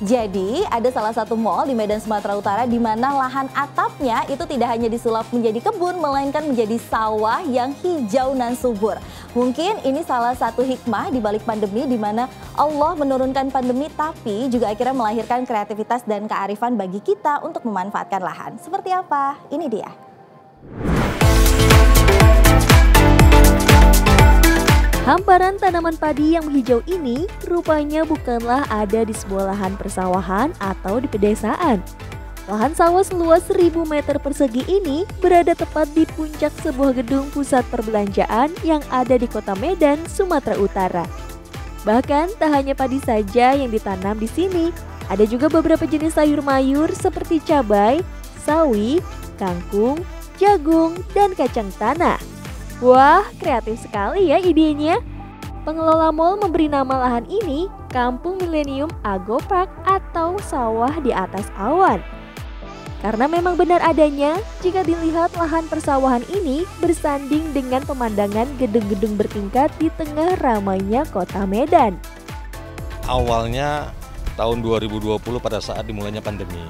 Jadi, ada salah satu mall di Medan Sumatera Utara di mana lahan atapnya itu tidak hanya disulap menjadi kebun, melainkan menjadi sawah yang hijau dan subur. Mungkin ini salah satu hikmah di balik pandemi di mana Allah menurunkan pandemi tapi juga akhirnya melahirkan kreativitas dan kearifan bagi kita untuk memanfaatkan lahan. Seperti apa? Ini dia. Hamparan tanaman padi yang menghijau ini rupanya bukanlah ada di sebuah lahan persawahan atau di pedesaan. Lahan sawah seluas 1000 meter persegi ini berada tepat di puncak sebuah gedung pusat perbelanjaan yang ada di kota Medan, Sumatera Utara. Bahkan tak hanya padi saja yang ditanam di sini, ada juga beberapa jenis sayur mayur seperti cabai, sawi, kangkung, jagung, dan kacang tanah. Wah, kreatif sekali ya idenya. Pengelola mall memberi nama lahan ini Kampung Milenium Ago Park atau sawah di atas awan. Karena memang benar adanya, jika dilihat lahan persawahan ini bersanding dengan pemandangan gedung-gedung bertingkat di tengah ramainya kota Medan. Awalnya tahun 2020 pada saat dimulainya pandemi,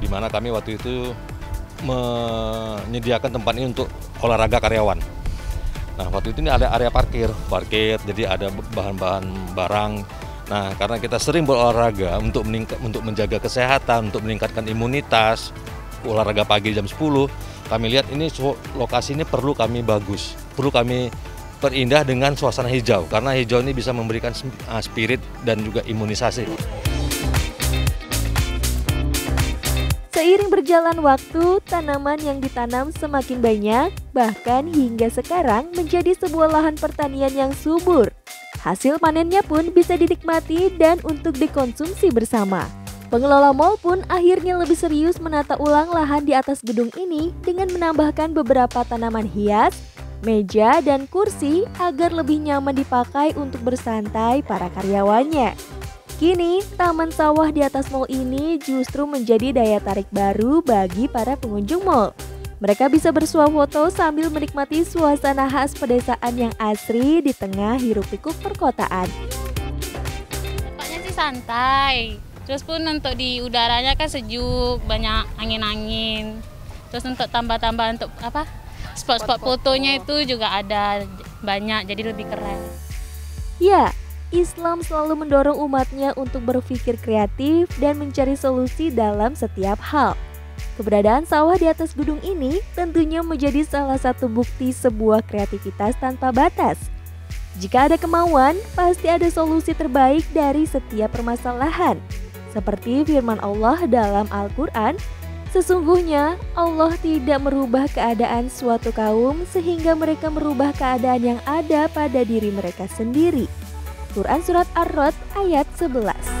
di mana kami waktu itu menyediakan tempat ini untuk olahraga karyawan Nah waktu itu ini ada area parkir, parkir jadi ada bahan-bahan barang. Nah karena kita sering berolahraga untuk meningkat, untuk menjaga kesehatan, untuk meningkatkan imunitas, olahraga pagi jam 10, kami lihat ini lokasi ini perlu kami bagus, perlu kami perindah dengan suasana hijau karena hijau ini bisa memberikan ah, spirit dan juga imunisasi. Seiring berjalan waktu, tanaman yang ditanam semakin banyak, bahkan hingga sekarang menjadi sebuah lahan pertanian yang subur. Hasil panennya pun bisa dinikmati dan untuk dikonsumsi bersama. Pengelola mall pun akhirnya lebih serius menata ulang lahan di atas gedung ini dengan menambahkan beberapa tanaman hias, meja, dan kursi agar lebih nyaman dipakai untuk bersantai para karyawannya. Kini, taman sawah di atas mall ini justru menjadi daya tarik baru bagi para pengunjung mall. Mereka bisa bersuah foto sambil menikmati suasana khas pedesaan yang asri di tengah hiruk-pikuk perkotaan. Tempatnya sih santai, terus pun untuk di udaranya kan sejuk, banyak angin-angin. Terus untuk tambah-tambah untuk apa? Spot-spot fotonya itu juga ada banyak, jadi lebih keren. Ya, Islam selalu mendorong umatnya untuk berpikir kreatif dan mencari solusi dalam setiap hal. Keberadaan sawah di atas gedung ini tentunya menjadi salah satu bukti sebuah kreativitas tanpa batas. Jika ada kemauan, pasti ada solusi terbaik dari setiap permasalahan. Seperti firman Allah dalam Al-Quran, Sesungguhnya Allah tidak merubah keadaan suatu kaum sehingga mereka merubah keadaan yang ada pada diri mereka sendiri. Quran Surat Ar-Rod ayat 11